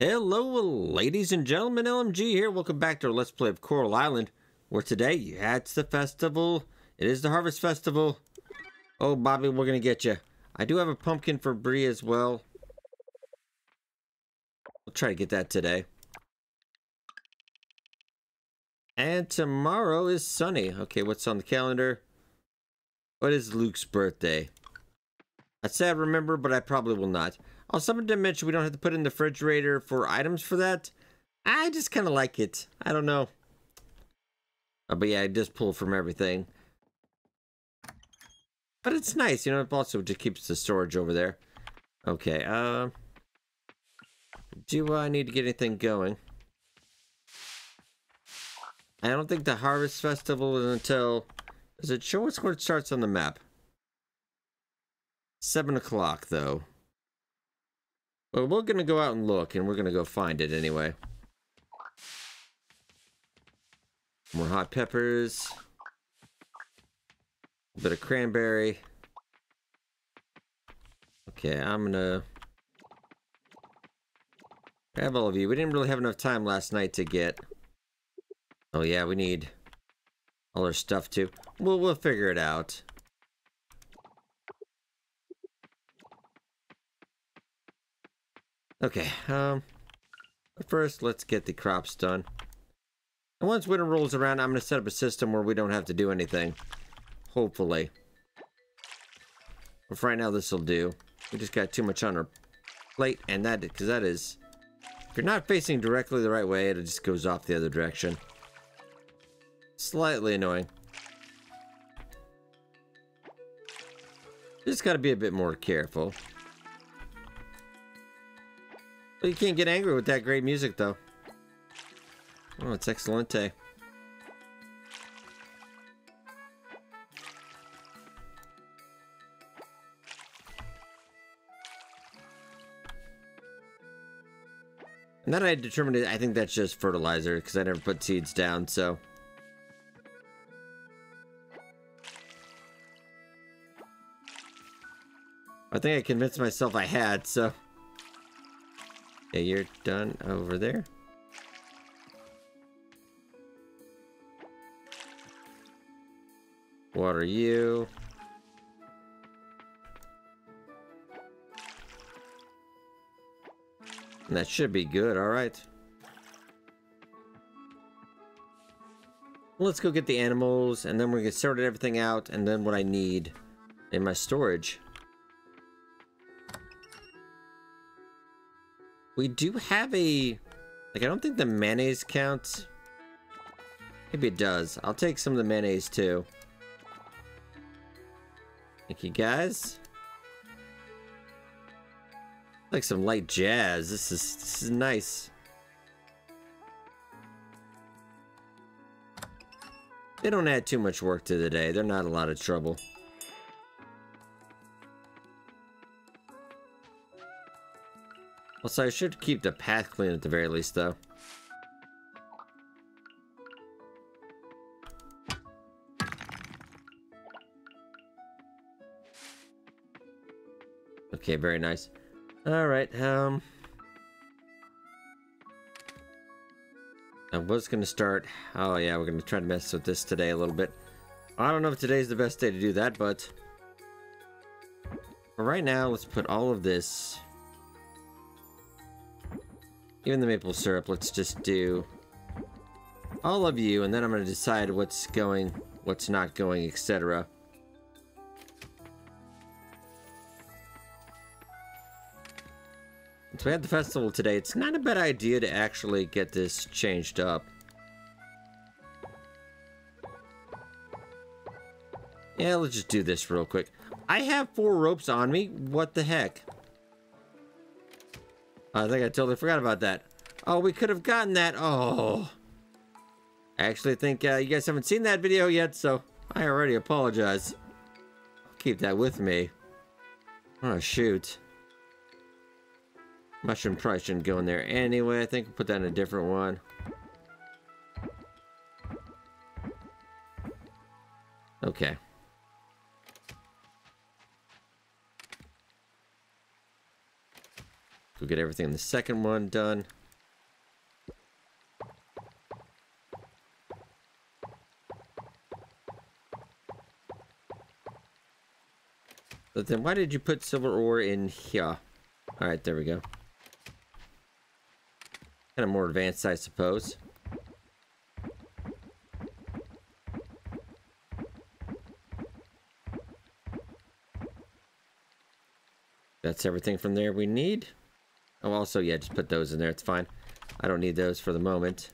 Hello, ladies and gentlemen, LMG here. Welcome back to our Let's Play of Coral Island, where today, yeah, it's the festival. It is the Harvest Festival. Oh, Bobby, we're gonna get you. I do have a pumpkin for Bree as well. We'll try to get that today. And tomorrow is sunny. Okay, what's on the calendar? What is Luke's birthday? I said remember, but I probably will not. Someone did mention we don't have to put in the refrigerator for items for that. I just kind of like it. I don't know. Uh, but yeah, I just pull from everything. But it's nice, you know, it also just keeps the storage over there. Okay, uh... Do I need to get anything going? I don't think the Harvest Festival is until... Does it show us where it starts on the map? 7 o'clock, though. Well, we're gonna go out and look, and we're gonna go find it anyway. More hot peppers. A bit of cranberry. Okay, I'm gonna grab all of you. We didn't really have enough time last night to get. Oh yeah, we need all our stuff too. We'll we'll figure it out. Okay, um, first let's get the crops done. And once winter rolls around, I'm going to set up a system where we don't have to do anything. Hopefully. But for right now, this will do. We just got too much on our plate, and that, because that is, if you're not facing directly the right way, it just goes off the other direction. Slightly annoying. Just got to be a bit more careful. You can't get angry with that great music, though. Oh, it's excelente. And then I determined it, I think that's just fertilizer, because I never put seeds down, so... I think I convinced myself I had, so... Okay, you're done over there. Water you. That should be good, alright. Let's go get the animals, and then we're gonna sort everything out, and then what I need in my storage. We do have a... Like, I don't think the mayonnaise counts. Maybe it does. I'll take some of the mayonnaise, too. Thank you, guys. Like some light jazz. This is, this is nice. They don't add too much work to the day. They're not a lot of trouble. Also, I should keep the path clean at the very least, though. Okay, very nice. Alright, um... I was going to start... Oh, yeah, we're going to try to mess with this today a little bit. I don't know if today's the best day to do that, but... For right now, let's put all of this even the maple syrup, let's just do all of you, and then I'm going to decide what's going, what's not going, etc. So we had the festival today. It's not a bad idea to actually get this changed up. Yeah, let's just do this real quick. I have four ropes on me. What the heck? I think I totally forgot about that. Oh, we could have gotten that. Oh. I actually think uh, you guys haven't seen that video yet, so I already apologize. I'll keep that with me. Oh, shoot. Mushroom probably shouldn't go in there anyway. I think we'll put that in a different one. Okay. Go get everything in the second one done. But then why did you put silver ore in here? Alright, there we go. Kind of more advanced, I suppose. That's everything from there we need. Oh, also, yeah, just put those in there. It's fine. I don't need those for the moment.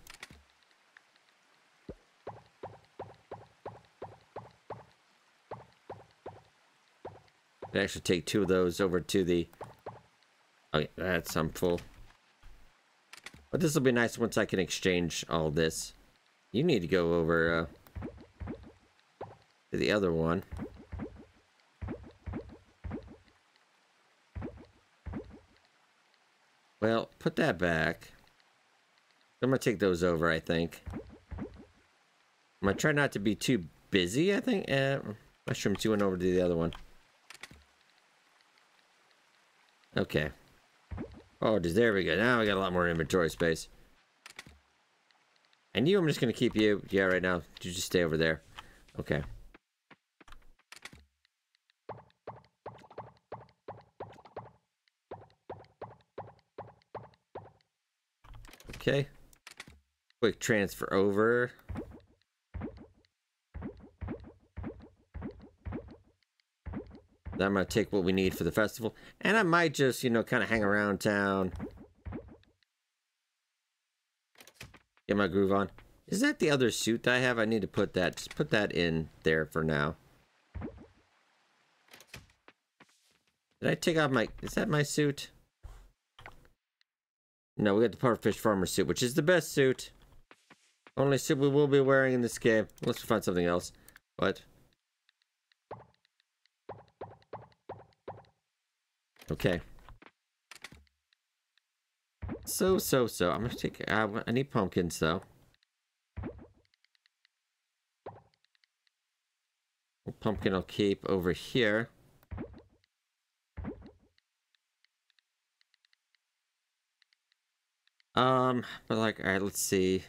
I actually take two of those over to the... Okay, that's I'm full. But this will be nice once I can exchange all this. You need to go over uh, to the other one. Well, put that back. I'm gonna take those over, I think. I'm gonna try not to be too busy, I think. Eh, mushrooms, you went over to the other one. Okay. Oh, there we go. Now we got a lot more inventory space. And you, I'm just gonna keep you. Yeah, right now. You just stay over there. Okay. Okay. Quick transfer over. Then I'm going to take what we need for the festival. And I might just, you know, kind of hang around town. Get my groove on. Is that the other suit I have? I need to put that, just put that in there for now. Did I take off my, is that my suit? No, we got the Pufferfish Farmer suit, which is the best suit. Only suit we will be wearing in this game. Let's find something else. What? Okay. So, so, so. I'm gonna take... Uh, I need pumpkins, though. Pumpkin I'll keep over here. Um, but like, alright, let's see.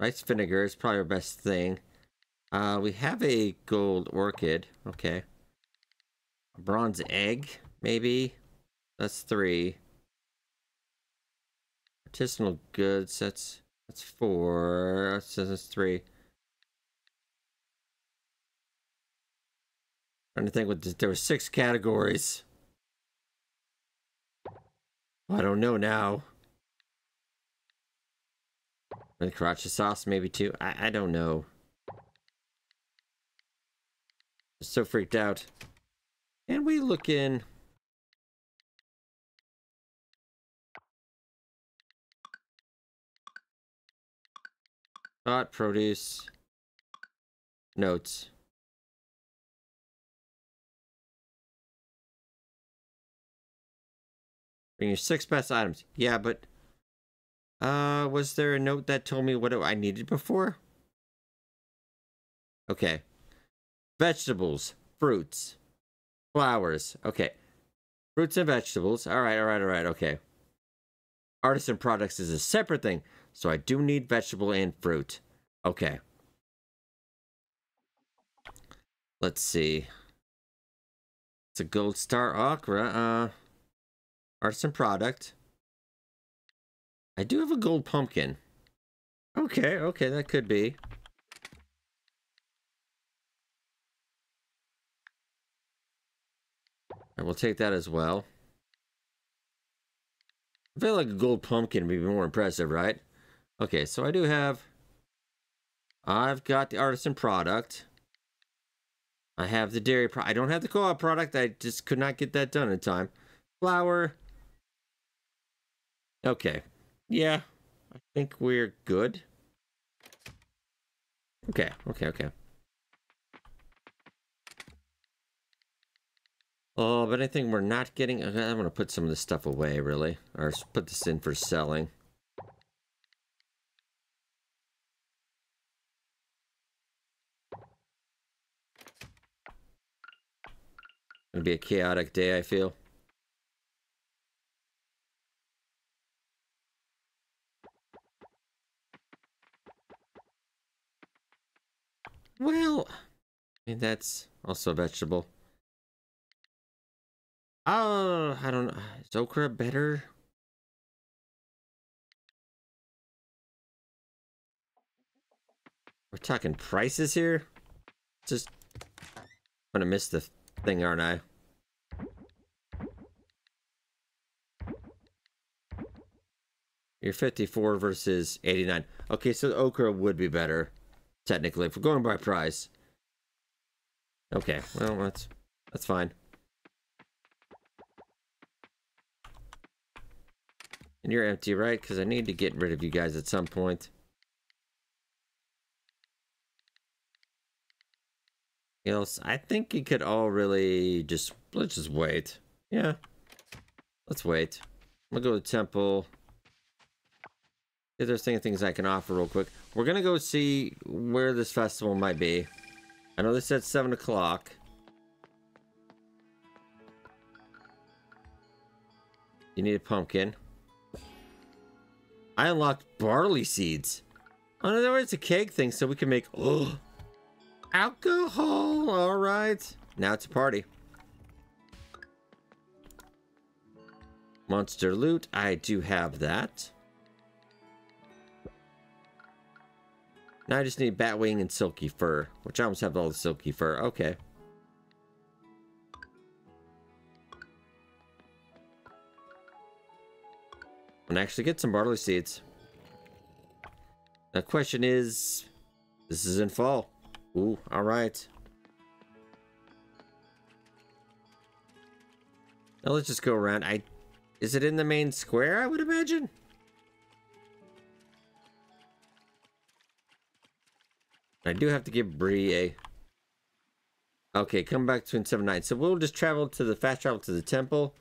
Rice vinegar is probably our best thing. Uh, we have a gold orchid. Okay. A bronze egg, maybe? That's three. Artisanal goods, that's that's four. That's, that's three. i trying to think what there were six categories. I don't know now. And Karacha sauce, maybe too. I, I don't know. so freaked out. And we look in. Hot produce. Notes. Bring your six best items. Yeah, but... Uh, was there a note that told me what I needed before? Okay. Vegetables. Fruits. Flowers. Okay. Fruits and vegetables. Alright, alright, alright, okay. Artisan products is a separate thing, so I do need vegetable and fruit. Okay. Let's see. It's a gold star okra. Uh... Artisan product. I do have a gold pumpkin. Okay, okay, that could be. I will take that as well. I feel like a gold pumpkin would be more impressive, right? Okay, so I do have... I've got the artisan product. I have the dairy pro I don't have the co-op product. I just could not get that done in time. Flour. Okay. Yeah. I think we're good. Okay, okay, okay. Oh, but I think we're not getting... I'm going to put some of this stuff away, really. Or put this in for selling. It'll be a chaotic day, I feel. Well, I mean, that's also vegetable. Oh, I don't know. Is okra better? We're talking prices here? Just gonna miss the thing, aren't I? You're 54 versus 89. Okay, so okra would be better, technically, if we're going by price. Okay, well, that's, that's fine. And you're empty, right? Because I need to get rid of you guys at some point. else, I think you could all really just, let's just wait. Yeah, let's wait. I'm gonna go to temple. If there's any things I can offer real quick. We're gonna go see where this festival might be. I know they said 7 o'clock. You need a pumpkin. I unlocked barley seeds. Oh no, was a cake thing so we can make... Oh, alcohol! Alright. Now it's a party. Monster loot. I do have that. Now I just need Batwing and Silky Fur, which I almost have all the Silky Fur. Okay. And actually get some barley seeds. The question is, this is in fall. Ooh, all right. Now let's just go around. I, is it in the main square? I would imagine. I do have to give Bree a... Okay, come back to 279. So we'll just travel to the fast travel to the temple.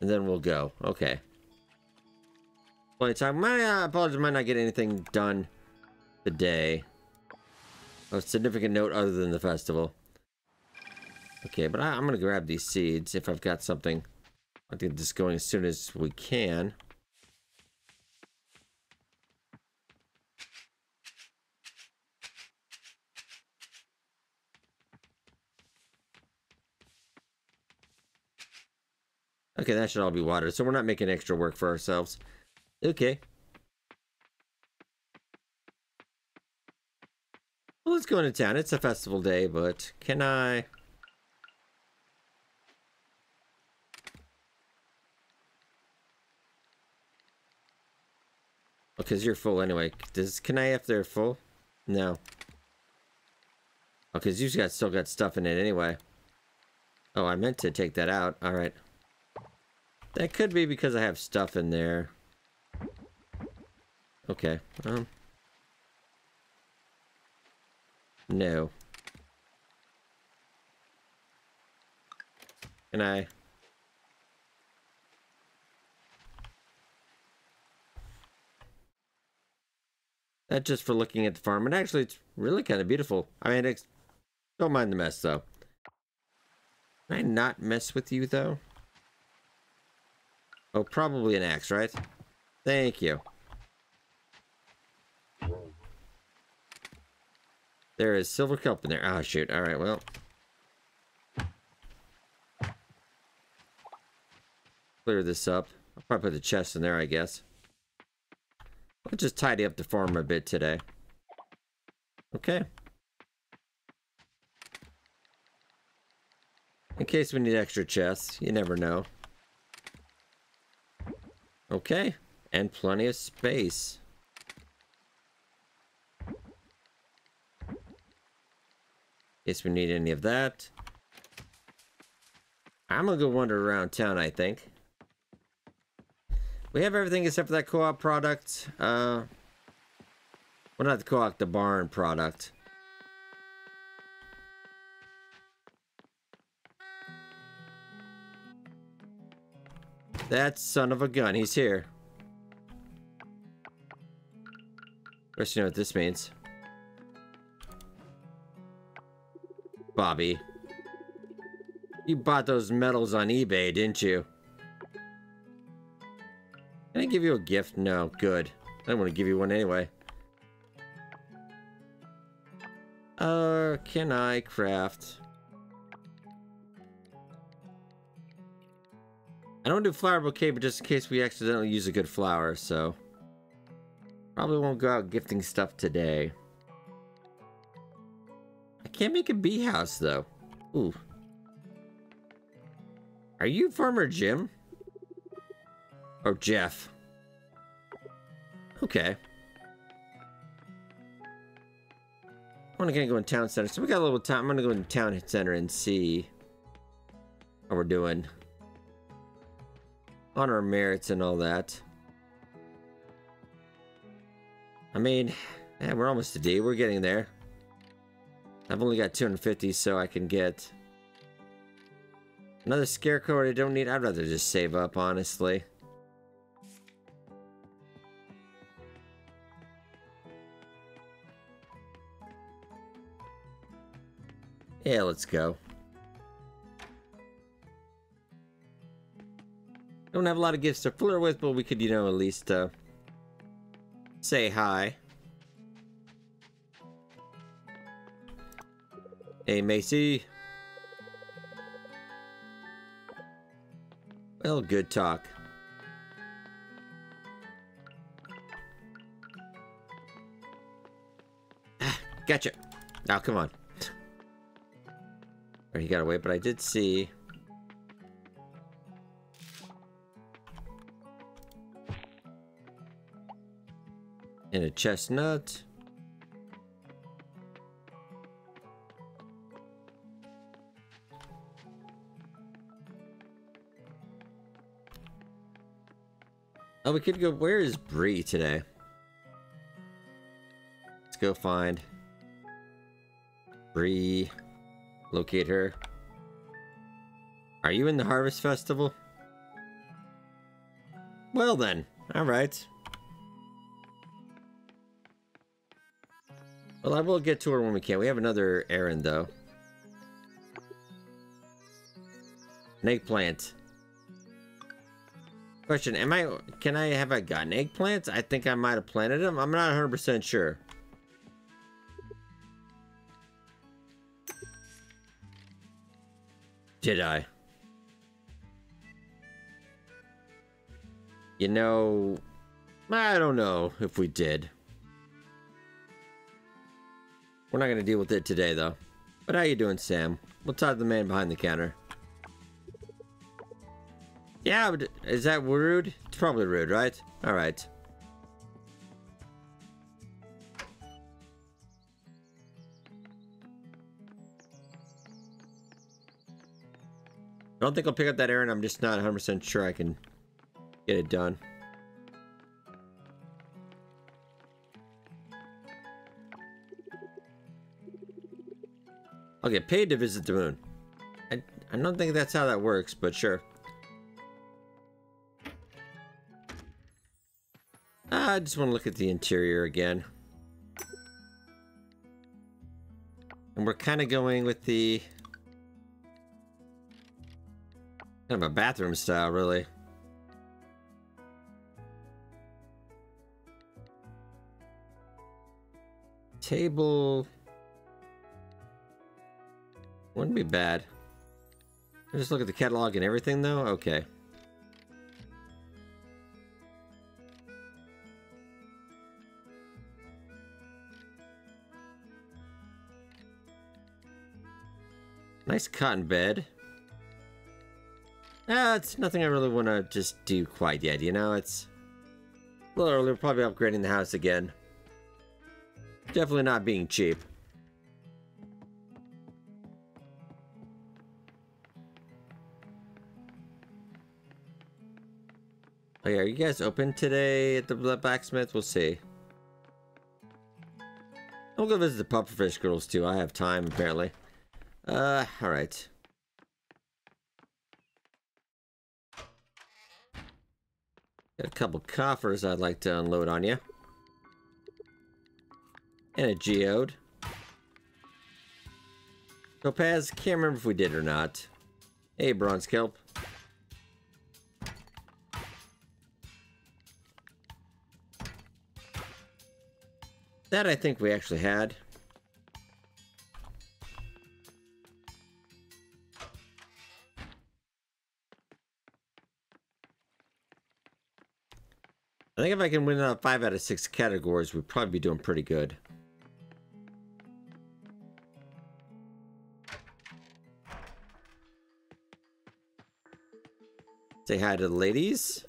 And then we'll go. Okay. Plenty time. My, uh, apologies, might not get anything done today. A significant note other than the festival. Okay, but I, I'm going to grab these seeds if I've got something. I think this going as soon as we can. Okay, that should all be watered, so we're not making extra work for ourselves. Okay. Well, let's go into town. It's a festival day, but can I... Because oh, you're full anyway. Does Can I if they're full? No. Oh, because you've got still got stuff in it anyway. Oh, I meant to take that out. Alright. That could be because I have stuff in there. Okay. Um. No. Can I? That's just for looking at the farm. And actually, it's really kind of beautiful. I mean, it's, don't mind the mess, though. Can I not mess with you, though? Oh, probably an axe, right? Thank you. There is silver kelp in there. Oh, shoot. All right, well. Clear this up. I'll probably put the chest in there, I guess. I'll just tidy up the farm a bit today. Okay. In case we need extra chests. You never know. Okay. And plenty of space. In we need any of that. I'm gonna go wander around town, I think. We have everything except for that co-op product. Uh, well, not the co-op, the barn product. That son of a gun, he's here. First, you know what this means. Bobby. You bought those medals on eBay, didn't you? Can I give you a gift? No, good. I don't want to give you one anyway. Uh, can I craft? Don't do flower bouquet, but just in case we accidentally use a good flower, so... Probably won't go out gifting stuff today. I can't make a bee house, though. Ooh. Are you Farmer Jim? Or Jeff? Okay. I'm gonna go in town center. So we got a little time. I'm gonna go in town center and see how we're doing on our merits and all that. I mean, yeah, we're almost a D. We're getting there. I've only got 250, so I can get another scarecrow I don't need. I'd rather just save up, honestly. Yeah, let's go. Don't have a lot of gifts to flirt with, but we could, you know, at least uh, say hi. Hey, Macy. Well, good talk. Ah, gotcha. Now, come on. Or he got away, but I did see... And a chestnut. Oh, we could go... Where is Bree today? Let's go find... Bree... Locate her. Are you in the Harvest Festival? Well then, alright. Well, I will get to her when we can. We have another errand, though. An eggplant. Question, am I... Can I... Have I gotten eggplants? I think I might have planted them. I'm not 100% sure. Did I? You know, I don't know if we did. We're not going to deal with it today, though. But how you doing, Sam? We'll talk to the man behind the counter. Yeah, is that rude? It's probably rude, right? Alright. I don't think I'll pick up that errand. I'm just not 100% sure I can get it done. I'll get paid to visit the moon. I, I don't think that's how that works, but sure. Ah, I just want to look at the interior again. And we're kind of going with the Kind of a bathroom style, really. Table... Wouldn't be bad. Just look at the catalog and everything, though? Okay. Nice cotton bed. Uh, it's nothing I really want to just do quite yet, you know? It's a little early. We're probably upgrading the house again. Definitely not being cheap. Yeah, are you guys open today at the blacksmith? We'll see. I'll go visit the pufferfish girls too. I have time apparently. Uh, alright. Got a couple coffers I'd like to unload on you. And a geode. Topaz, can't remember if we did or not. Hey, bronze kelp. That I think we actually had. I think if I can win five out of six categories, we'd probably be doing pretty good. Say hi to the ladies.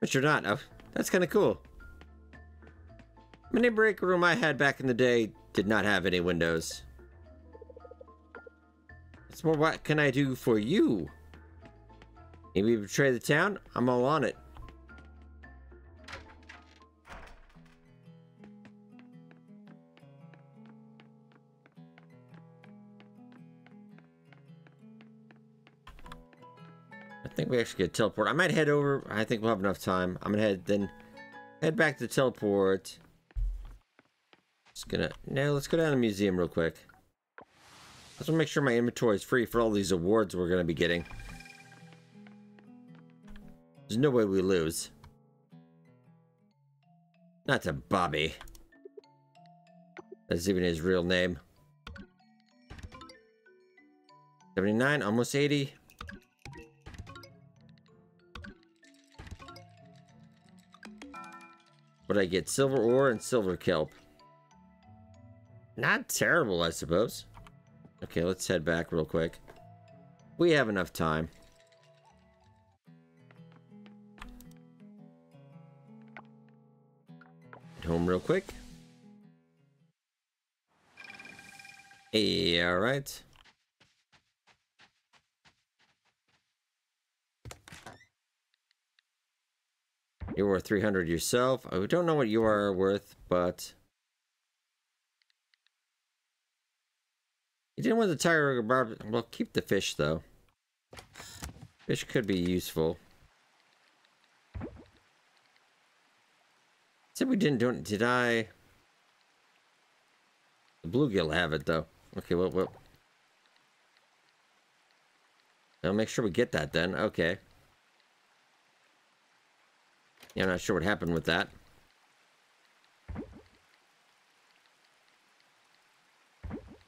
But you're not. Oh that's kind of cool. Mini break room I had back in the day did not have any windows. It's more what can I do for you? Maybe betray the town? I'm all on it. I think we actually get a teleport. I might head over. I think we'll have enough time. I'm gonna head then head back to teleport. Just gonna now let's go down to the museum real quick. I just want to make sure my inventory is free for all these awards we're gonna be getting. There's no way we lose. Not to Bobby. That's even his real name. 79, almost 80. But I get silver ore and silver kelp. Not terrible, I suppose. Okay, let's head back real quick. We have enough time. home real quick. Hey, alright. You're worth 300 yourself. I don't know what you are worth, but... You didn't want the tiger barb. Well, keep the fish, though. Fish could be useful. Said we didn't do it. Did I? The bluegill have it, though. Okay, well, well. I'll make sure we get that then. Okay. Yeah, I'm not sure what happened with that.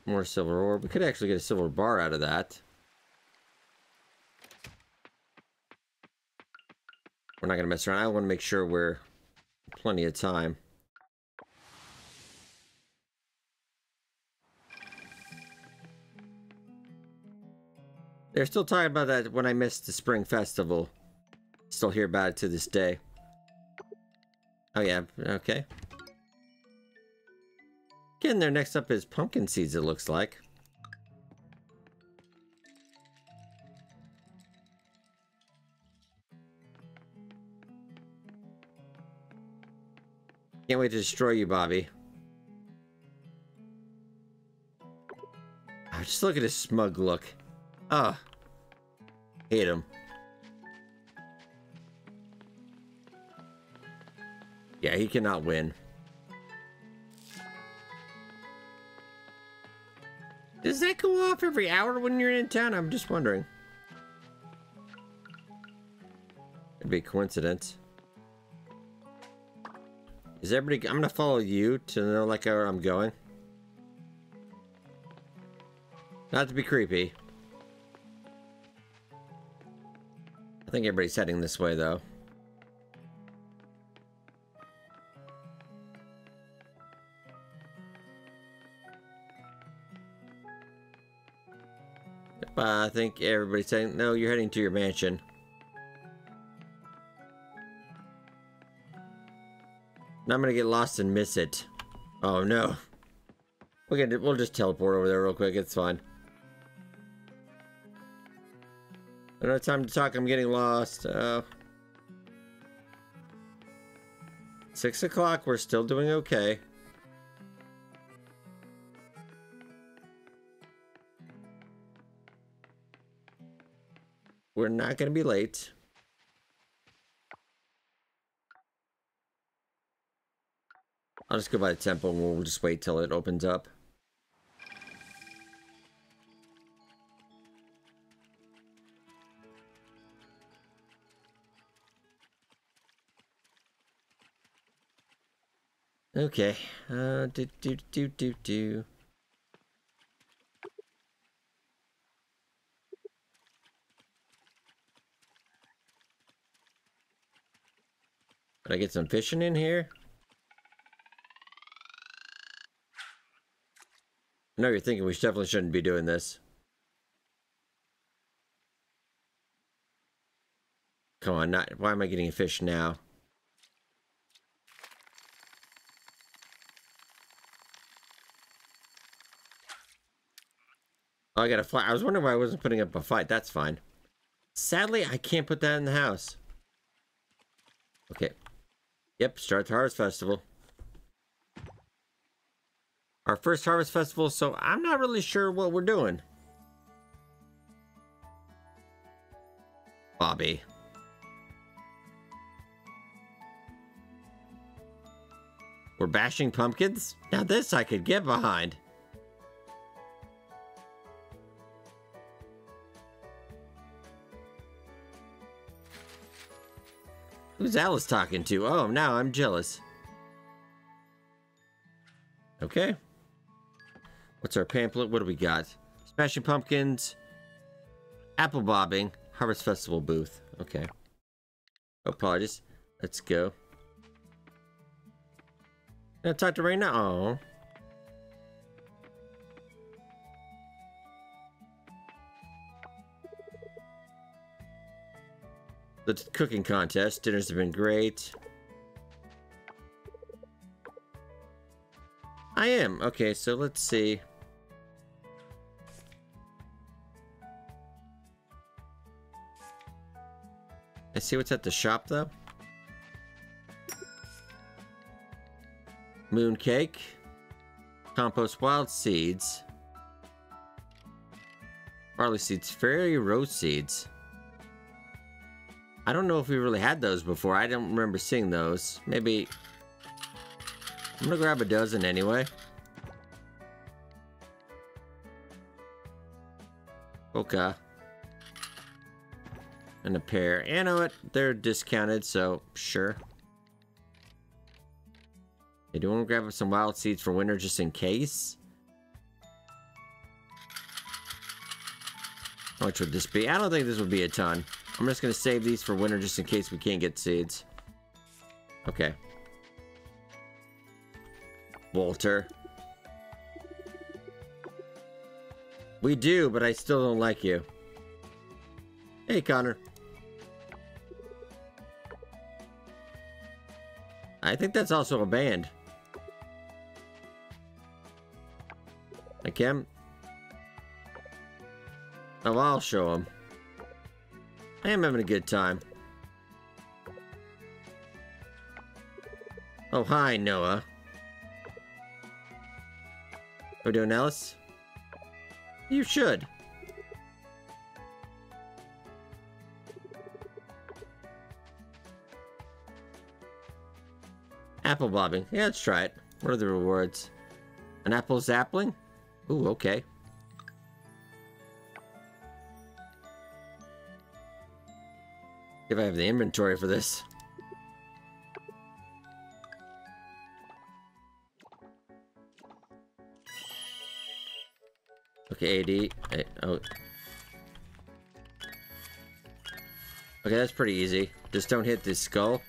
More silver ore. We could actually get a silver bar out of that. We're not going to mess around. I want to make sure we're plenty of time. They're still talking about that when I missed the Spring Festival. Still hear about it to this day. Oh yeah, okay. Getting there next up is pumpkin seeds, it looks like. Can't wait to destroy you, Bobby. Oh, just look at his smug look. Ah. Oh, hate him. Yeah, he cannot win. Does that go off every hour when you're in town? I'm just wondering. It'd be a coincidence. Is everybody... I'm gonna follow you to know like where I'm going. Not to be creepy. I think everybody's heading this way, though. I think everybody's saying, no, you're heading to your mansion. Now I'm gonna get lost and miss it. Oh no. We're gonna, we'll just teleport over there real quick, it's fine. I don't have time to talk, I'm getting lost. Uh, six o'clock, we're still doing okay. We're not gonna be late. I'll just go by the temple and we'll just wait till it opens up. Okay. Uh, do do do do do. Can I get some fishing in here? I know you're thinking we definitely shouldn't be doing this. Come on, not why am I getting a fish now? Oh, I got a fly. I was wondering why I wasn't putting up a fight. That's fine. Sadly, I can't put that in the house. Okay. Yep, start the Harvest Festival. Our first Harvest Festival, so I'm not really sure what we're doing. Bobby. We're bashing pumpkins? Now this I could get behind. Who's Alice talking to? Oh, now I'm jealous. Okay. What's our pamphlet? What do we got? Smashing Pumpkins. Apple Bobbing. Harvest Festival booth. Okay. Oh, Apologies. Let's go. Can I talk to Raina? Oh. The cooking contest. Dinners have been great. I am. Okay, so let's see. I see what's at the shop, though. Moon cake. Compost wild seeds. Barley seeds. Fairy rose seeds. I don't know if we really had those before. I don't remember seeing those. Maybe... I'm gonna grab a dozen anyway. Okay. And a pair. And what? They're discounted, so sure. I do want to grab some wild seeds for winter just in case? How much would this be? I don't think this would be a ton. I'm just going to save these for winter just in case we can't get seeds. Okay. Walter. We do, but I still don't like you. Hey, Connor. I think that's also a band. I can. Oh, I'll show him. I am having a good time. Oh, hi, Noah. Are we doing Alice? You should. Apple bobbing. Yeah, let's try it. What are the rewards? An apple sapling? Ooh, okay. If I have the inventory for this. Okay, AD. oh. Okay, that's pretty easy. Just don't hit this skull.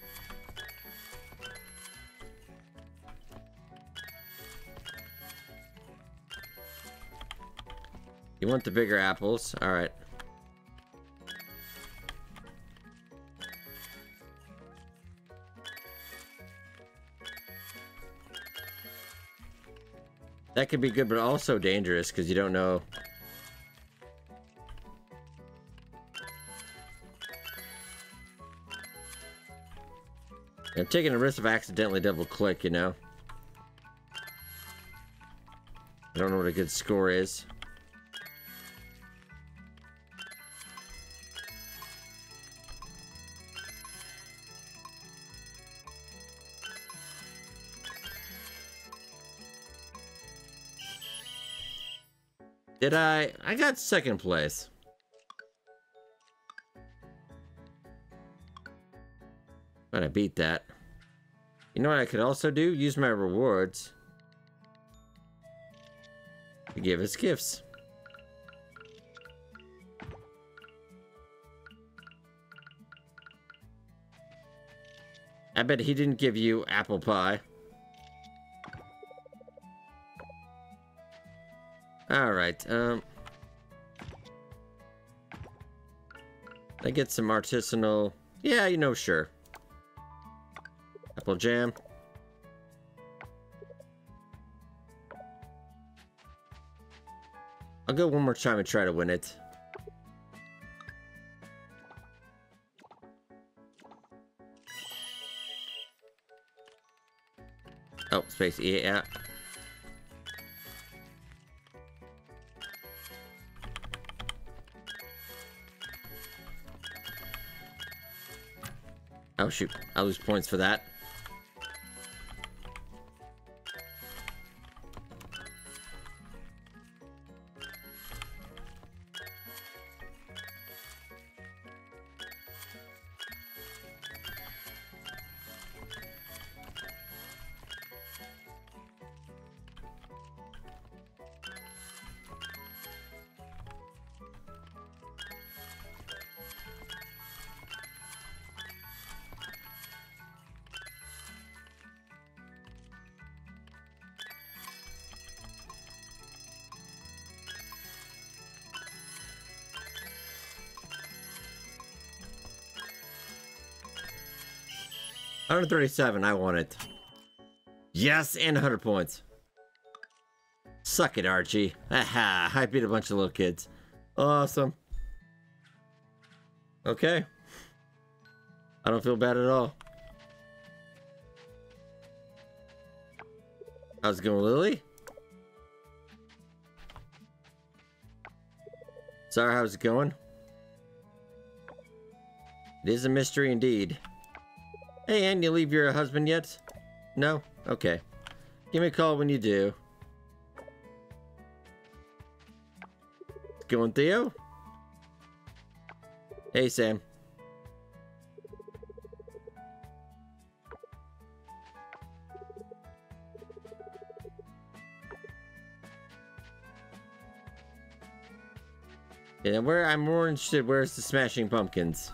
You want the bigger apples? Alright. That could be good, but also dangerous, because you don't know... I'm taking a risk of accidentally double-click, you know? I don't know what a good score is. Did I? I got second place. But I beat that. You know what I could also do? Use my rewards. To give us gifts. I bet he didn't give you apple pie. Alright, um... I get some artisanal... Yeah, you know, sure. Apple jam. I'll go one more time and try to win it. Oh, space, yeah. Oh shoot, I lose points for that. Hundred thirty-seven. I want it. Yes, and 100 points. Suck it, Archie. Aha, I beat a bunch of little kids. Awesome. Okay. I don't feel bad at all. How's it going, Lily? Sorry, how's it going? It is a mystery indeed. Hey, Anne, you leave your husband yet? No? Okay. Give me a call when you do. Going, Theo? Hey, Sam. Yeah, where I'm more interested, where's the Smashing Pumpkins?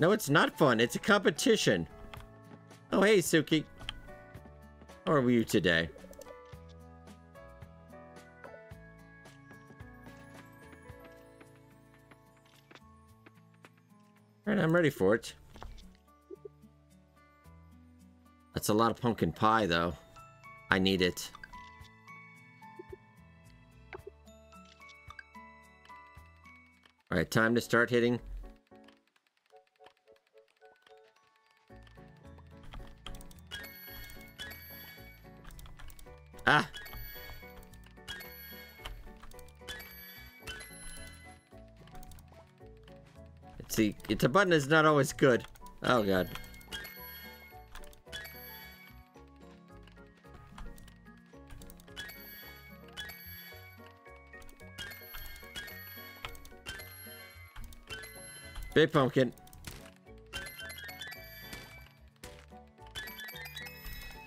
No, it's not fun. It's a competition. Oh, hey, Suki. How are you today? Alright, I'm ready for it. That's a lot of pumpkin pie, though. I need it. Alright, time to start hitting It's button is not always good. Oh god. Big pumpkin.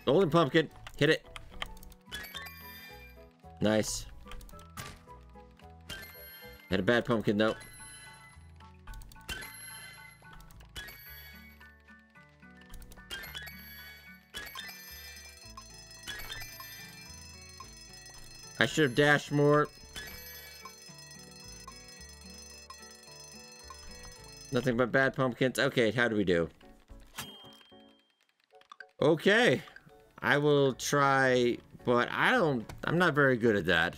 Golden pumpkin. Hit it. Nice. Had a bad pumpkin though. I should have dashed more. Nothing but bad pumpkins. Okay, how do we do? Okay. I will try but I don't... I'm not very good at that.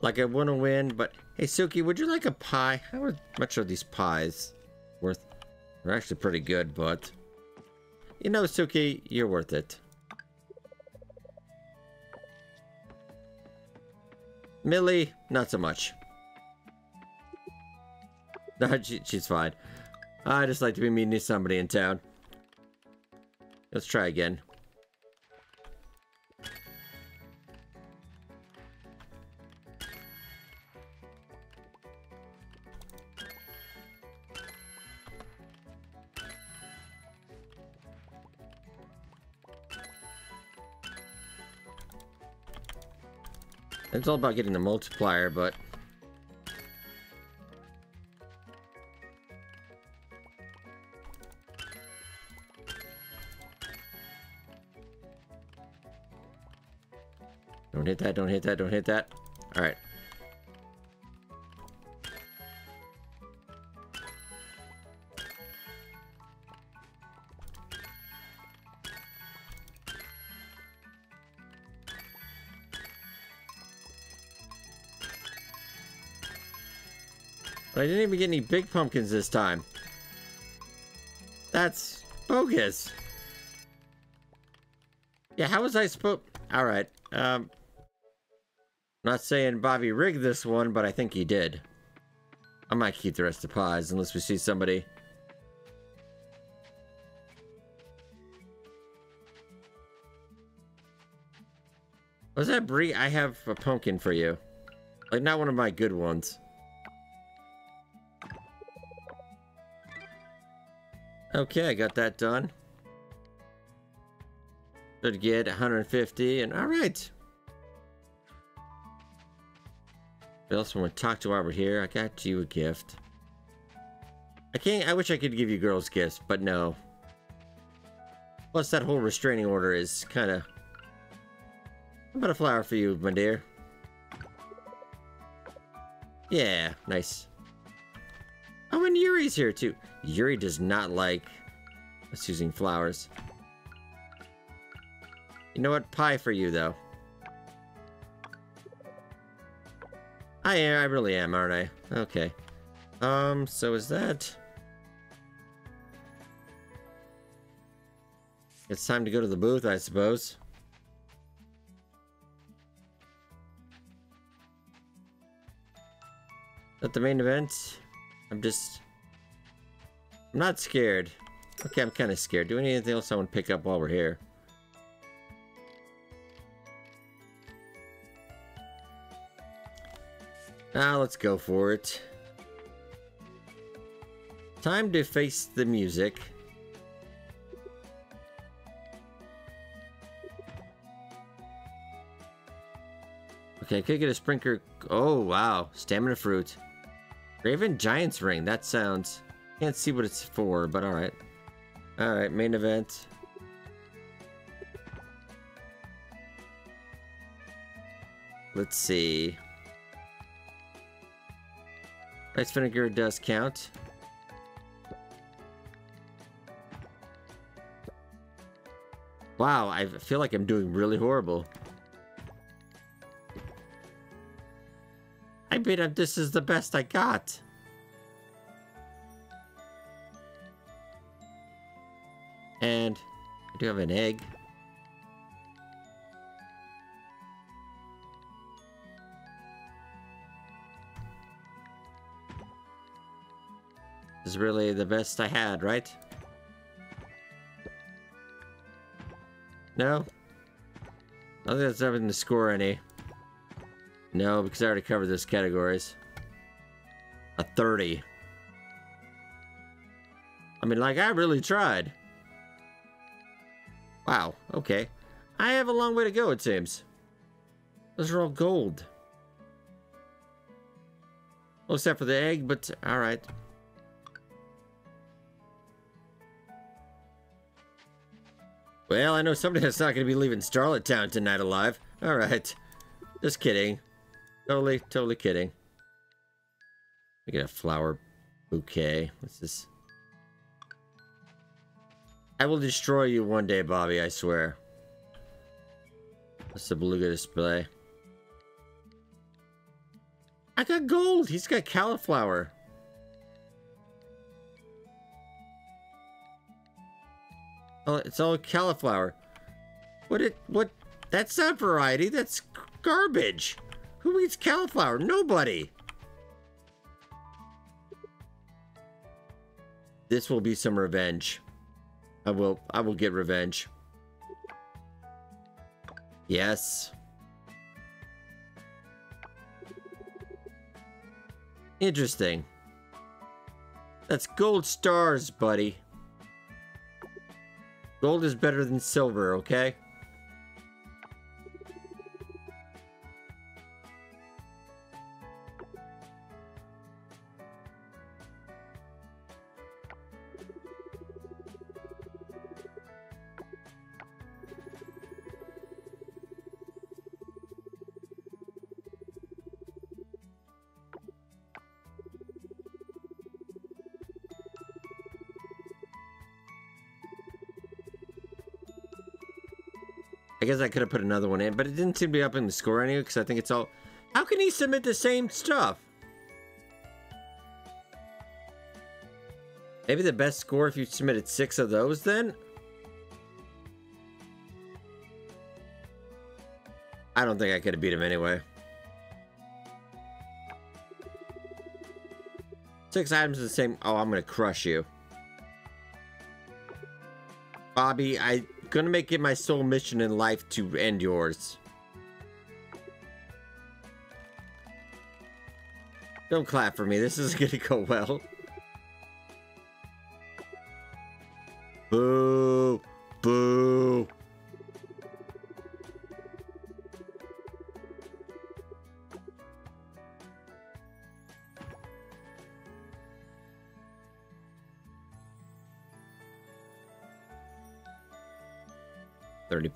Like, I want to win, but... Hey, Suki, would you like a pie? How much are these pies worth? They're actually pretty good, but... You know, Suki, you're worth it. Millie, not so much. She, she's fine. I just like to be meeting somebody in town. Let's try again. It's all about getting the multiplier, but... Don't hit that, don't hit that, don't hit that. Alright. But I didn't even get any big pumpkins this time. That's bogus. Yeah, how was I supposed... Alright, um... Not saying Bobby rigged this one, but I think he did. I might keep the rest of the pies unless we see somebody. Was that Brie? I have a pumpkin for you. Like, not one of my good ones. Okay, I got that done. Should get 150, and alright. What else want to talk to we're here? I got you a gift. I can't, I wish I could give you girls gifts, but no. Plus that whole restraining order is kind of... How about a flower for you, my dear? Yeah, nice. And Yuri's here too. Yuri does not like us using flowers. You know what? Pie for you, though. I am. I really am, aren't I? Okay. Um, so is that... It's time to go to the booth, I suppose. Is that the main event? I'm just... I'm not scared. Okay, I'm kind of scared. Do anything else I want to pick up while we're here? Ah, let's go for it. Time to face the music. Okay, could get a sprinkler. Oh, wow. Stamina fruit. Raven Giant's Ring. That sounds... Can't see what it's for, but alright. Alright, main event. Let's see. Ice vinegar does count. Wow, I feel like I'm doing really horrible. I bet this is the best I got. And I do have an egg. This is really the best I had, right? No? I don't think that's having to score any. No, because I already covered those categories. A 30. I mean, like, I really tried. Wow, okay. I have a long way to go, it seems. Those are all gold. Well, except for the egg, but alright. Well, I know somebody that's not going to be leaving Starlet Town tonight alive. Alright. Just kidding. Totally, totally kidding. We get a flower bouquet. What's this? I will destroy you one day, Bobby, I swear. What's the beluga display? I got gold! He's got cauliflower. Oh, it's all cauliflower. What it, what? That's not variety, that's garbage. Who eats cauliflower? Nobody. This will be some revenge. I will I will get revenge. Yes. Interesting. That's gold stars, buddy. Gold is better than silver, okay? Guess I could have put another one in, but it didn't seem to be up in the score anyway, because I think it's all... How can he submit the same stuff? Maybe the best score if you submitted six of those, then? I don't think I could have beat him anyway. Six items the same... Oh, I'm gonna crush you. Bobby, I'm gonna make it my sole mission in life to end yours. Don't clap for me. This isn't gonna go well.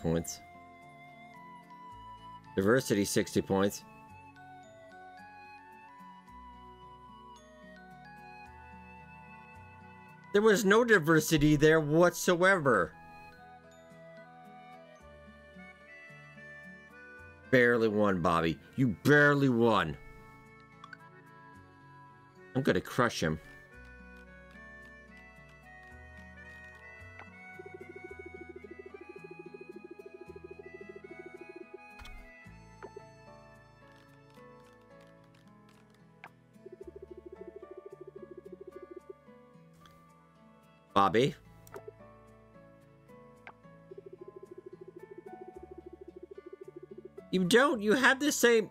Points. Diversity, sixty points. There was no diversity there whatsoever. Barely won, Bobby. You barely won. I'm gonna crush him. Bobby. You don't. You have the same...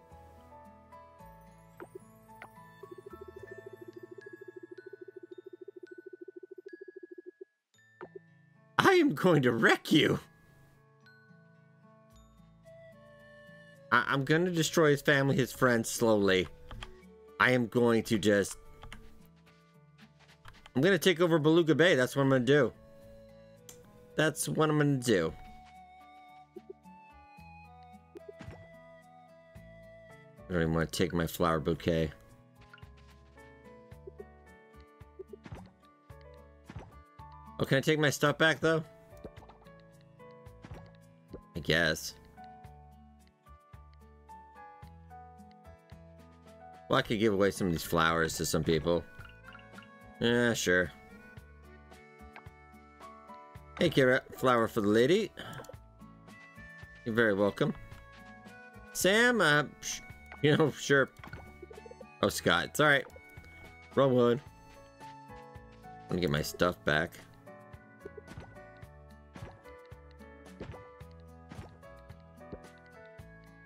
I am going to wreck you. I I'm going to destroy his family, his friends, slowly. I am going to just... I'm to take over Beluga Bay. That's what I'm to do. That's what I'm to do. I don't even want to take my flower bouquet. Oh, can I take my stuff back, though? I guess. Well, I could give away some of these flowers to some people. Yeah, sure. Hey, Kira. Flower for the lady. You're very welcome. Sam, uh, you know, sure. Oh, Scott. It's alright. Wrong one. I'm gonna get my stuff back.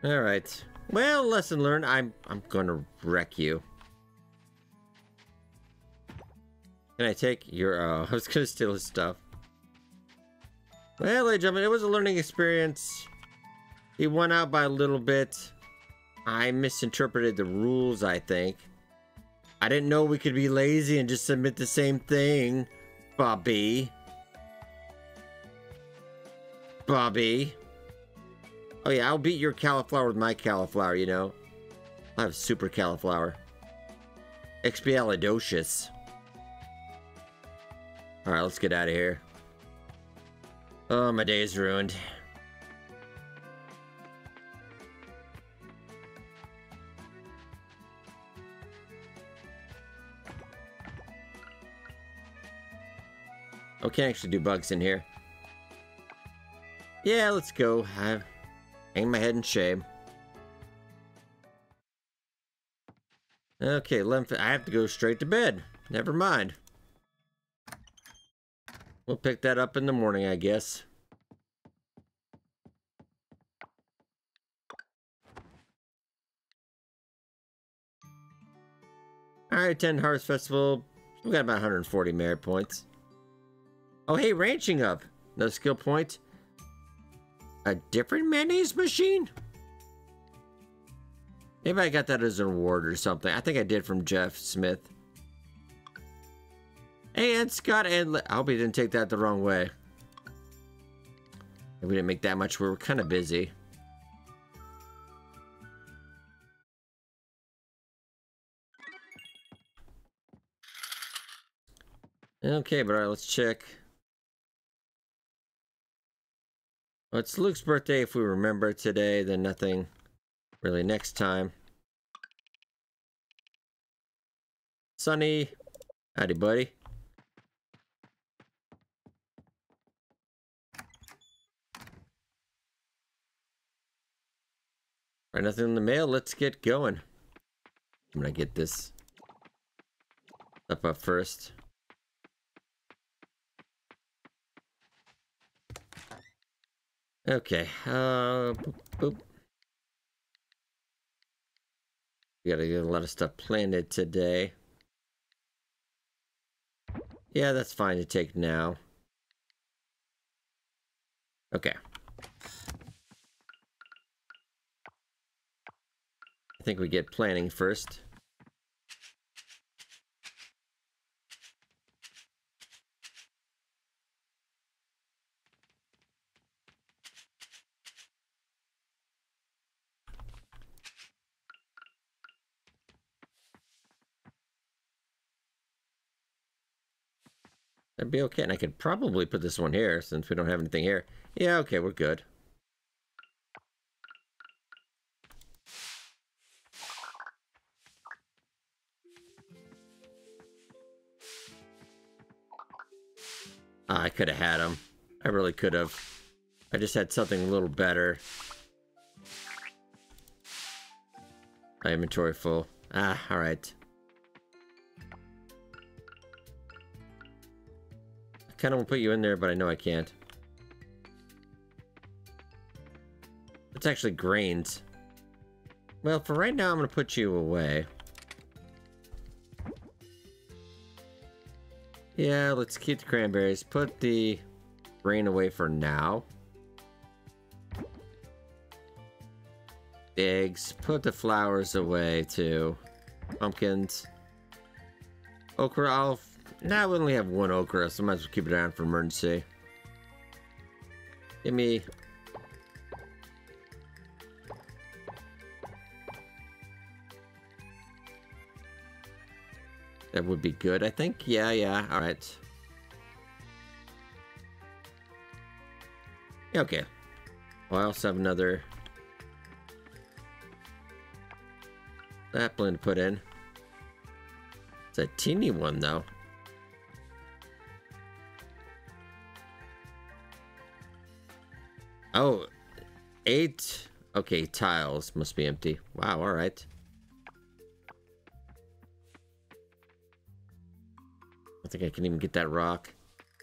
Alright. Well, lesson learned. I'm I'm gonna wreck you. Can I take your uh I was gonna steal his stuff. Well, ladies and gentlemen, it was a learning experience. He won out by a little bit. I misinterpreted the rules, I think. I didn't know we could be lazy and just submit the same thing, Bobby. Bobby. Oh yeah, I'll beat your cauliflower with my cauliflower, you know. I have super cauliflower. Expialidocious. Alright, let's get out of here. Oh, my day is ruined. Oh, can't actually do bugs in here. Yeah, let's go. I hang my head in shame. Okay. I have to go straight to bed. Never mind. We'll pick that up in the morning, I guess. Alright, attend Harvest Festival. We got about 140 merit points. Oh, hey, ranching up. No skill point. A different mayonnaise machine? Maybe I got that as a reward or something. I think I did from Jeff Smith. And Scott and... I hope he didn't take that the wrong way. We didn't make that much. We were kind of busy. Okay, but alright, let's check. Well, it's Luke's birthday. If we remember today, then nothing really next time. Sunny. Howdy, buddy. Right, nothing in the mail. Let's get going. I'm gonna get this up up first. Okay. Uh, boop, boop. We gotta get a lot of stuff planted today. Yeah, that's fine to take now. Okay. Think we get planning first. That'd be okay. And I could probably put this one here since we don't have anything here. Yeah, okay, we're good. Ah, I could have had him. I really could have. I just had something a little better. My inventory full. Ah, alright. I kind of want to put you in there, but I know I can't. It's actually grains. Well, for right now, I'm going to put you away. Yeah, let's keep the cranberries. Put the grain away for now. Eggs. Put the flowers away, too. Pumpkins. Okra, I'll now we only have one okra, so I might as well keep it around for emergency. Give me... That would be good, I think. Yeah, yeah, alright. Yeah, okay. I also have another... Sapling to put in. It's a teeny one, though. Oh, eight. Okay, tiles must be empty. Wow, all right. Think I can even get that rock.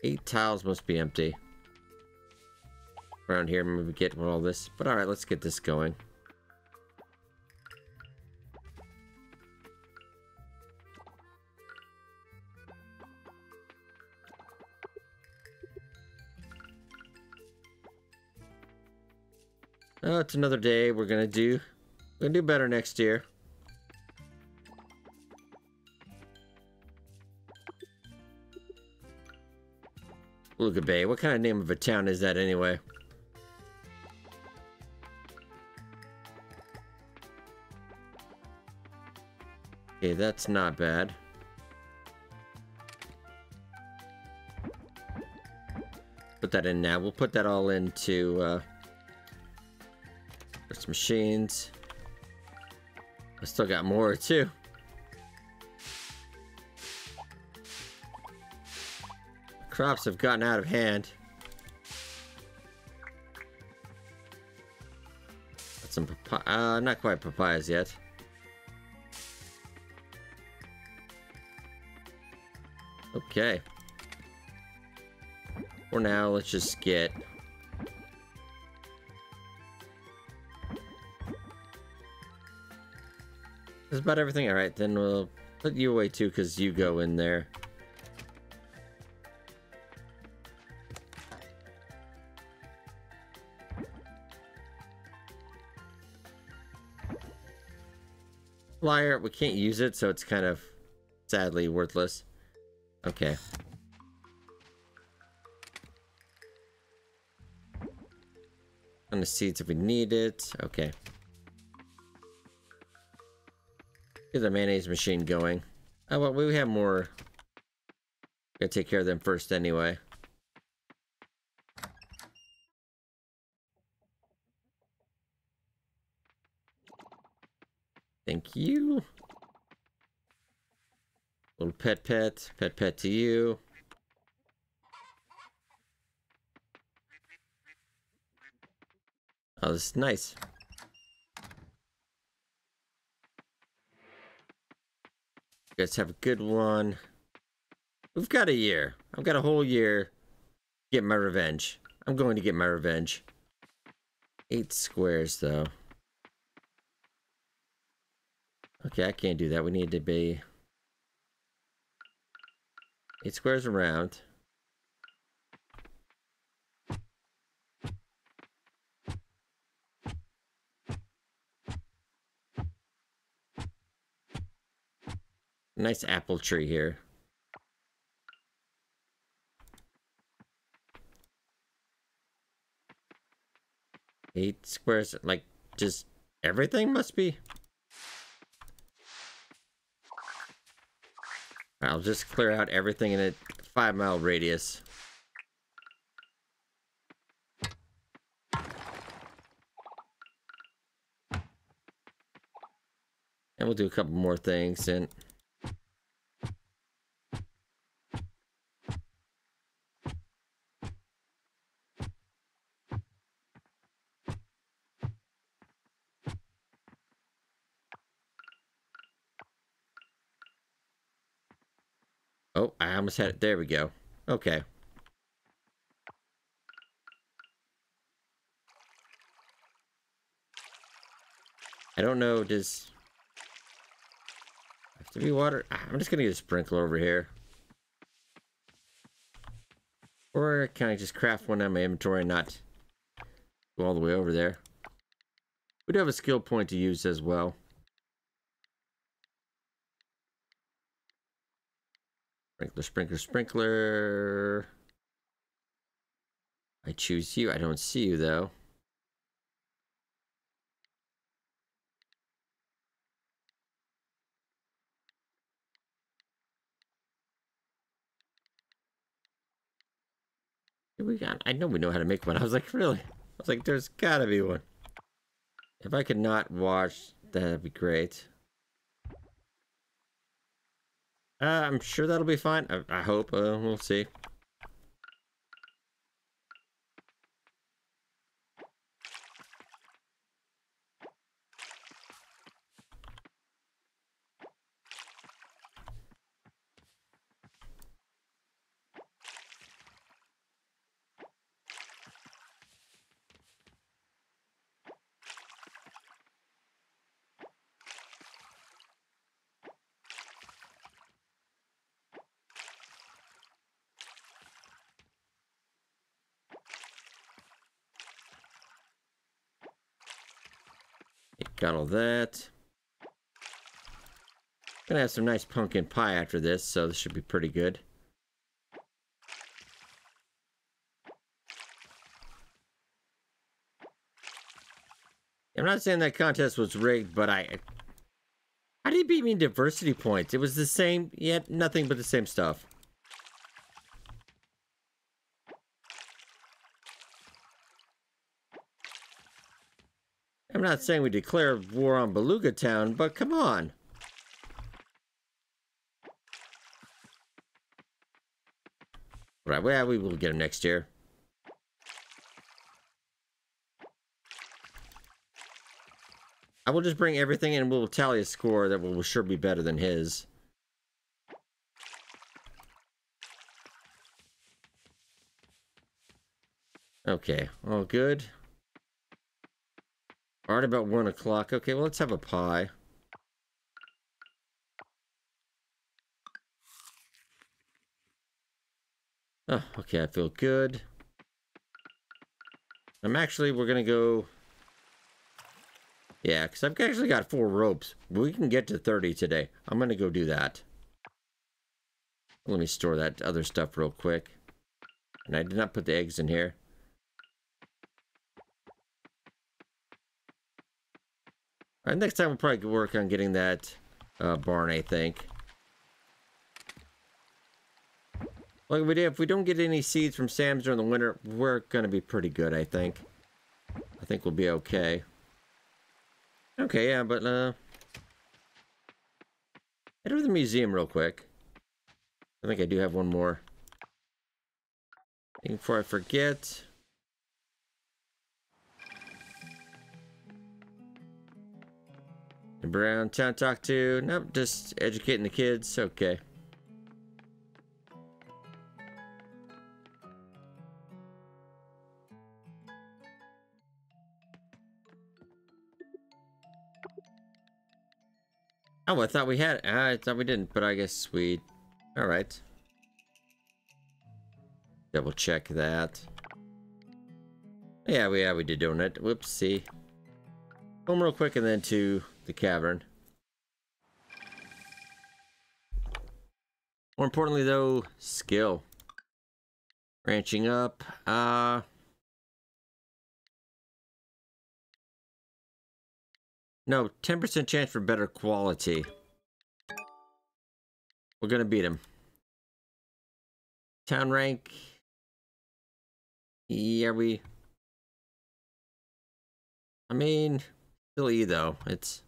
Eight tiles must be empty. Around here, maybe get all this. But all right, let's get this going. Oh, it's another day. We're gonna do, we're gonna do better next year. Luca Bay. What kind of name of a town is that anyway? Okay, that's not bad. Put that in now. We'll put that all into uh, machines. I still got more too. Crops have gotten out of hand. Got some papaya, uh, not quite papayas yet. Okay. For now, let's just get That's about everything. All right, then we'll put you away too, because you go in there. Flyer, we can't use it, so it's kind of sadly worthless. Okay. On the seeds if we need it. Okay. Get the mayonnaise machine going. Oh, well, we have more. Gotta take care of them first anyway. Thank you. Little pet pet. Pet pet to you. Oh, this is nice. You guys have a good one. We've got a year. I've got a whole year. Get my revenge. I'm going to get my revenge. Eight squares, though. Okay, I can't do that. We need to be... Eight squares around. Nice apple tree here. Eight squares, like, just everything must be. I'll just clear out everything in a five mile radius. And we'll do a couple more things and Oh, I almost had it. There we go. Okay. I don't know, does... Have to be water? I'm just gonna get a sprinkler over here. Or can I just craft one on my inventory and not go all the way over there? We do have a skill point to use as well. Sprinkler, sprinkler, sprinkler. I choose you. I don't see you, though. We got. I know we know how to make one. I was like, really? I was like, there's gotta be one. If I could not watch, that'd be great. Uh, I'm sure that'll be fine. I, I hope. Uh, we'll see. Got all that. Gonna have some nice pumpkin pie after this, so this should be pretty good. I'm not saying that contest was rigged, but I... How did he beat me in diversity points? It was the same, yet nothing but the same stuff. I'm not saying we declare war on Beluga Town, but come on. Right, well, we will get him next year. I will just bring everything and we'll tally a score that will sure be better than his. Okay, all good. Alright, about one o'clock. Okay, well, let's have a pie. Oh, okay, I feel good. I'm actually, we're gonna go... Yeah, because I've actually got four ropes. We can get to 30 today. I'm gonna go do that. Let me store that other stuff real quick. And I did not put the eggs in here. Right, next time we'll probably work on getting that uh, barn, I think. Like we did, if we don't get any seeds from Sam's during the winter, we're gonna be pretty good, I think. I think we'll be okay. Okay, yeah, but uh, Head over the museum real quick. I think I do have one more. Before I forget. Brown town talk to. Nope, just educating the kids. Okay. Oh, I thought we had. I thought we didn't, but I guess we. All right. Double check that. Yeah, we yeah we did doing it. Whoopsie. Home real quick and then to the cavern. More importantly, though, skill. Branching up. Uh. No, 10% chance for better quality. We're gonna beat him. Town rank. Yeah, we... I mean, still E though. It's...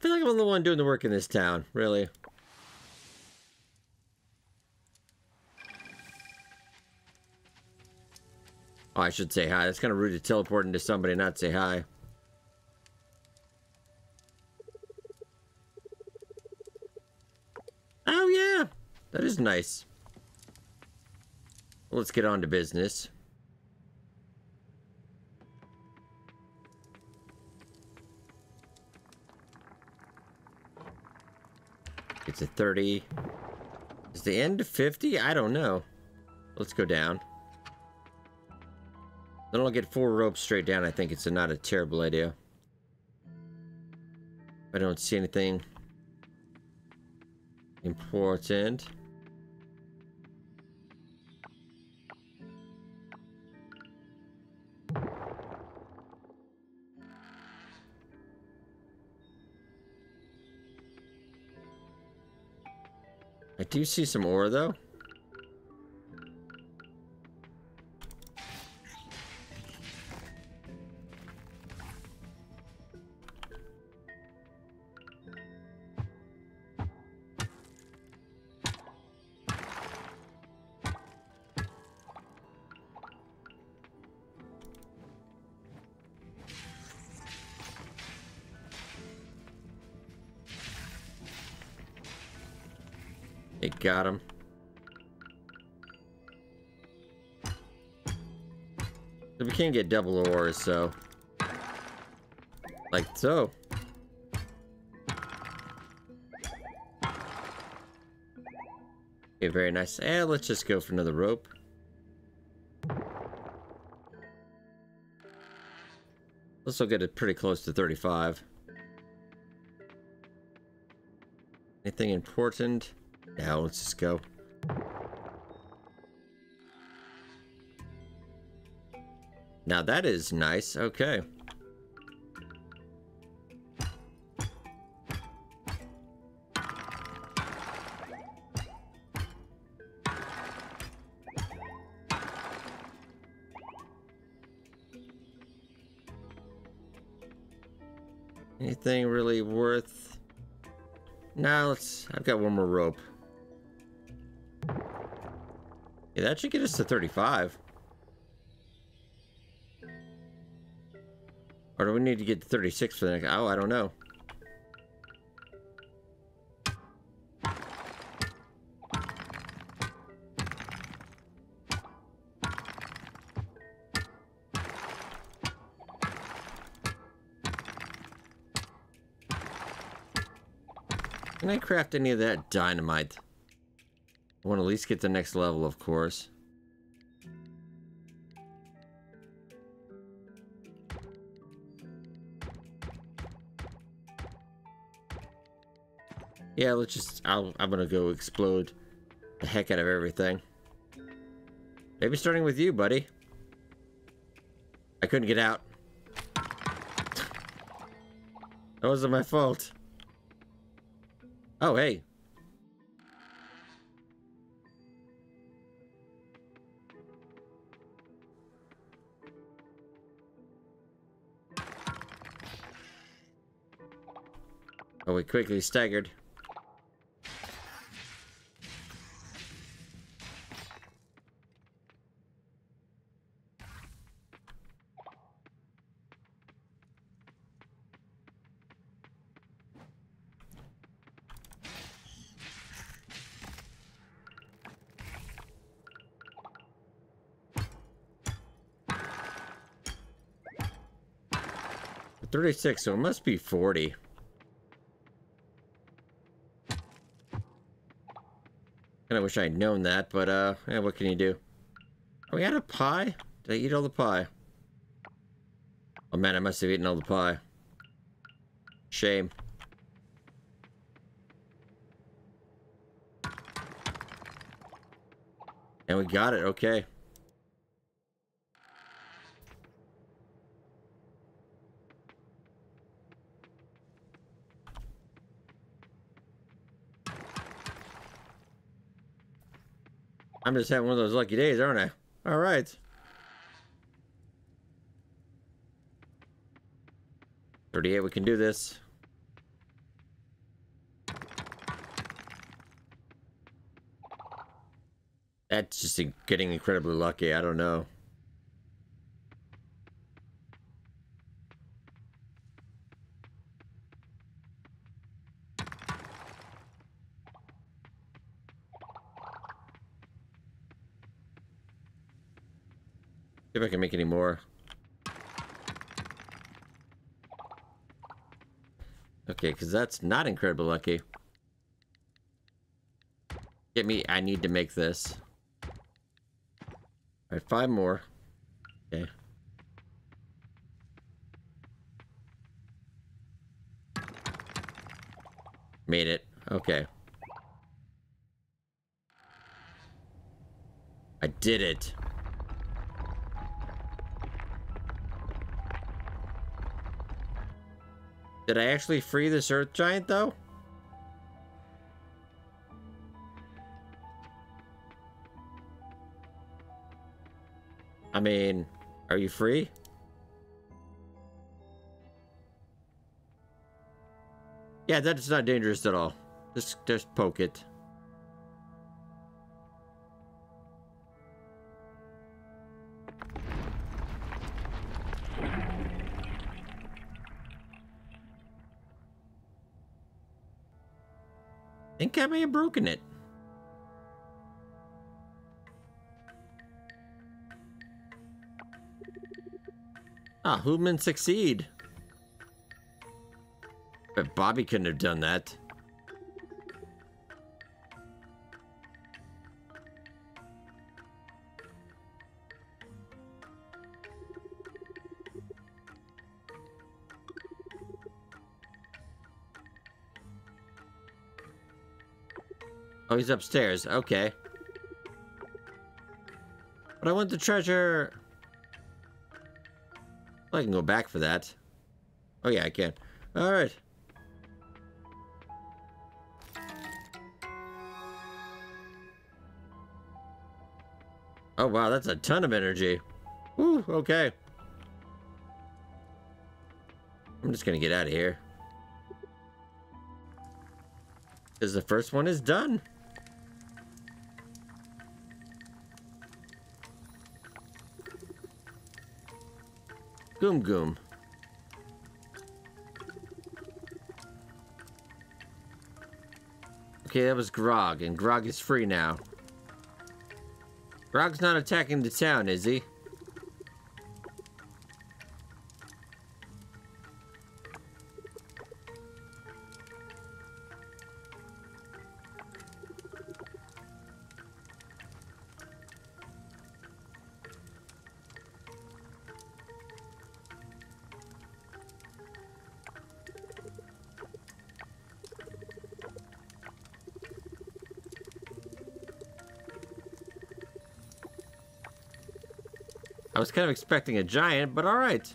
I feel like I'm the one doing the work in this town, really. Oh, I should say hi. That's kind of rude to teleport into somebody and not say hi. Oh, yeah. That is nice. Let's get on to business. It's a 30. Is the end 50? I don't know. Let's go down. Then I'll get four ropes straight down. I think it's a, not a terrible idea. I don't see anything important. I you see some ore though. Got him. So we can't get double ores, so... Like so. Okay, very nice. And let's just go for another rope. This will get it pretty close to 35. Anything important? Now let's just go. Now that is nice. Okay. Anything really worth... Now let's... I've got one more rope. Yeah, that should get us to 35. Or do we need to get to 36 for the next... Oh, I don't know. Can I craft any of that dynamite? I want to at least get the next level, of course. Yeah, let's just... I'll, I'm gonna go explode the heck out of everything. Maybe starting with you, buddy. I couldn't get out. That wasn't my fault. Oh, hey. Oh, we quickly staggered. Thirty-six, so it must be forty. Kinda wish I'd known that, but uh, yeah, what can you do? Are we out of pie? Did I eat all the pie? Oh man, I must have eaten all the pie. Shame. And we got it, okay. I'm just having one of those lucky days, aren't I? All right. Thirty-eight. We can do this. That's just getting incredibly lucky. I don't know. If I can make any more. Okay, because that's not incredibly lucky. Get me, I need to make this. Alright, five more. Okay. Made it. Okay. I did it. Did I actually free this earth giant, though? I mean, are you free? Yeah, that's not dangerous at all. Just, just poke it. Think I may have broken it. Ah, Hoodman succeed. But Bobby couldn't have done that. Oh, he's upstairs. Okay. But I want the treasure. Well, I can go back for that. Oh, yeah, I can. All right. Oh, wow, that's a ton of energy. Woo, okay. I'm just gonna get out of here. Because the first one is done. Goom Goom. Okay, that was Grog, and Grog is free now. Grog's not attacking the town, is he? Was kind of expecting a giant, but alright.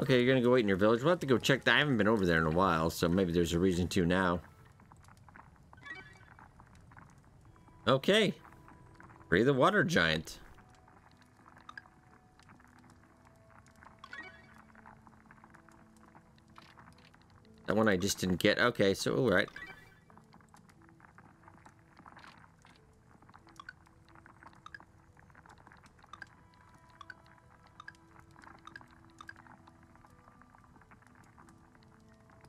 Okay, you're gonna go wait in your village. We'll have to go check that. I haven't been over there in a while, so maybe there's a reason to now. Okay. Free the water giant. That one I just didn't get. Okay, so alright.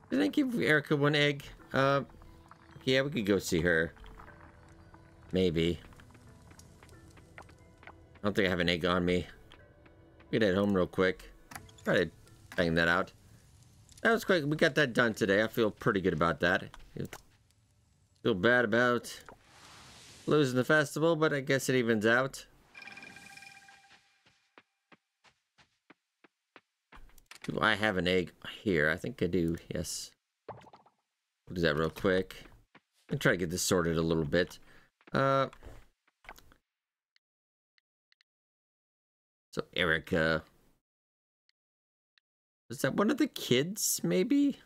Did I give Erica one egg? Uh, yeah, we could go see her. Maybe. I don't think I have an egg on me. Get it home real quick. Try to bang that out. That was quick. We got that done today. I feel pretty good about that. Feel bad about losing the festival, but I guess it evens out. Do I have an egg here? I think I do, yes. We'll do that real quick. And try to get this sorted a little bit. Uh, so Erica. Is that one of the kids, maybe?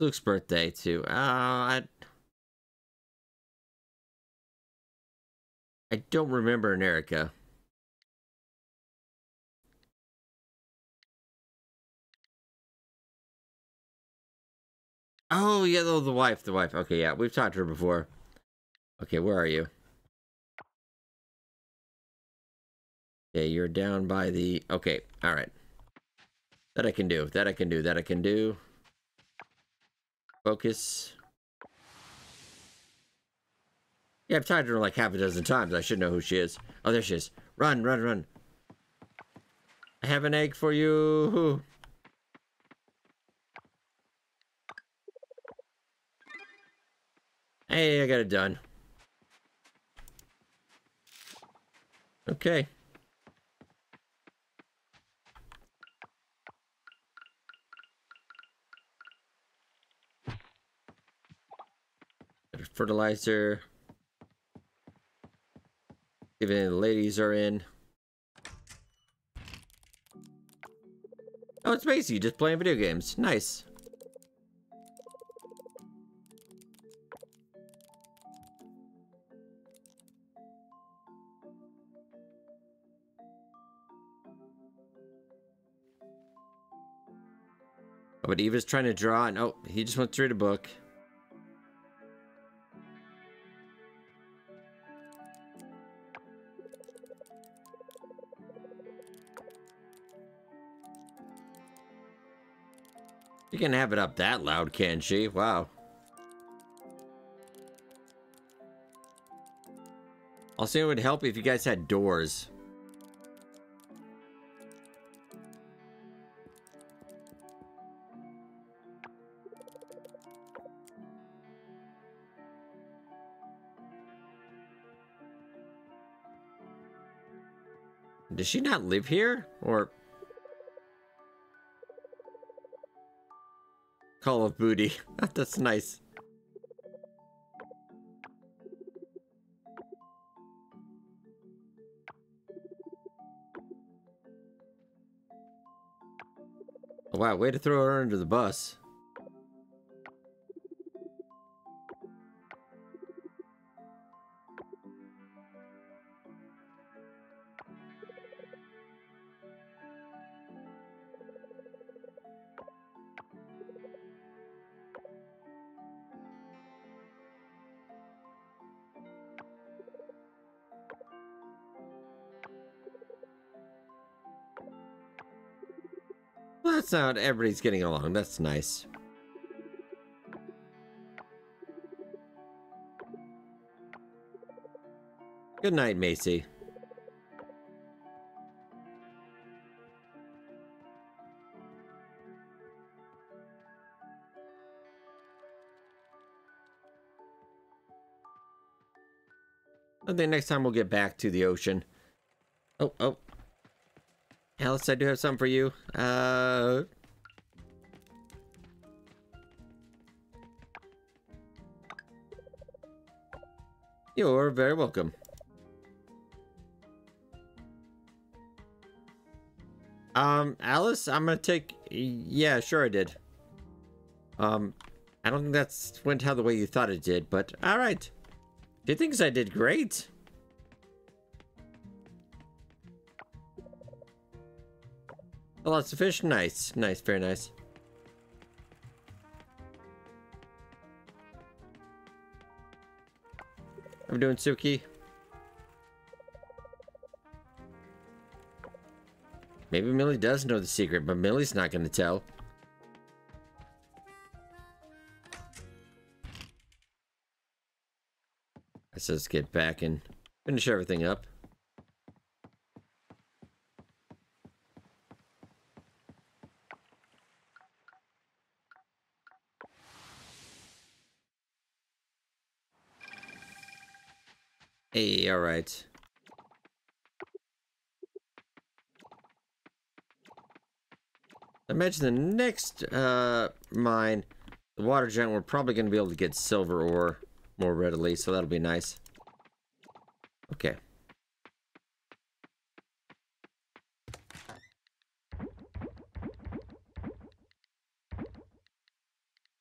Luke's birthday, too. Uh, I... I don't remember an Erica. Oh, yeah, the, the wife, the wife. Okay, yeah, we've talked to her before. Okay, where are you? Okay, you're down by the... Okay, alright. That I can do, that I can do, that I can do. Focus. Yeah, I've to her like half a dozen times. I should know who she is. Oh, there she is. Run, run, run. I have an egg for you. Hey, I got it done. Okay. Fertilizer. Even the ladies are in. Oh, it's Macy, just playing video games. Nice. Oh, but Eva's trying to draw, and oh, he just went through the book. Can have it up that loud, can she? Wow. Also, it would help if you guys had doors. Does she not live here? Or... Call of Booty. That's nice. Wow, way to throw her under the bus. Not everybody's getting along. That's nice. Good night, Macy. I think next time we'll get back to the ocean. Oh, oh, Alice, I do have something for you. Uh... You're very welcome. Um, Alice, I'm gonna take. Yeah, sure I did. Um, I don't think that's went how the way you thought it did, but all right. She thinks I did great. Oh, lots of fish. Nice, nice, very nice. I'm doing Suki. Maybe Millie does know the secret, but Millie's not going to tell. Let's just get back and finish everything up. Hey, all right. I imagine the next uh, mine, the water giant, we're probably going to be able to get silver ore more readily, so that'll be nice. Okay.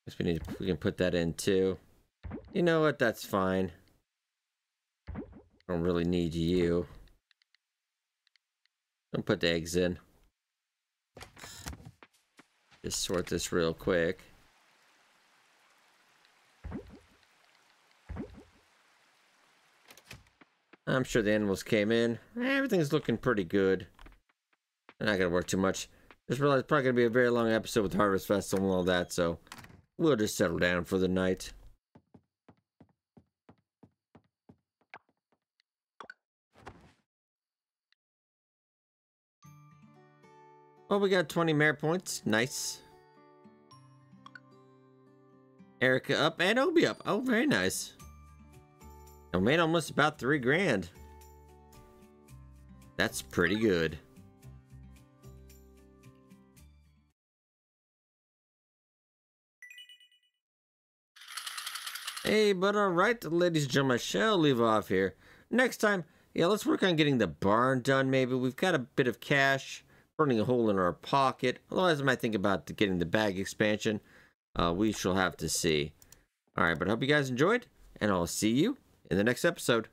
Guess we need we can put that in too. You know what? That's fine. Don't really need you. Don't put the eggs in. Just sort this real quick. I'm sure the animals came in. Everything's looking pretty good. I'm not gonna work too much. This is probably gonna be a very long episode with Harvest Festival and all that, so we'll just settle down for the night. Well, we got 20 merit points. Nice. Erica up and Obi up. Oh, very nice. I made almost about three grand. That's pretty good. Hey, but alright, ladies and gentlemen, I shall leave off here. Next time, yeah, let's work on getting the barn done, maybe. We've got a bit of cash burning a hole in our pocket. Otherwise, I might think about getting the bag expansion. Uh, we shall have to see. All right, but I hope you guys enjoyed, and I'll see you in the next episode.